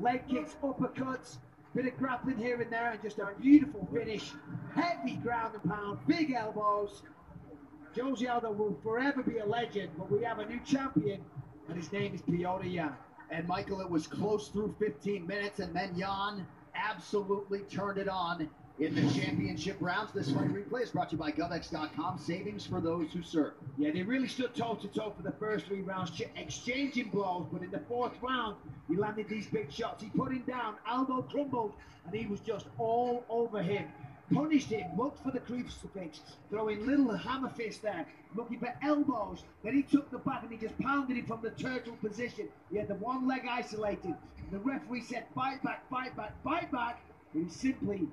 leg kicks, uppercuts, bit of grappling here and there, and just a beautiful finish. Heavy ground and pound, big elbows. Jose Aldo will forever be a legend, but we have a new champion, and his name is Petr Yan. And Michael, it was close through 15 minutes, and then Yan absolutely turned it on in the championship rounds. This fight replay is brought to you by GovX.com. Savings for those who serve. Yeah, they really stood toe to toe for the first three rounds, exchanging blows. But in the fourth round, he landed these big shots. He put him down. Aldo crumbled, and he was just all over him. Punished him, looked for the crucifix, throwing little hammer fists there, looking for elbows. Then he took the back and he just pounded him from the turtle position. He had the one leg isolated. The referee said, fight back, fight back, fight back. But he simply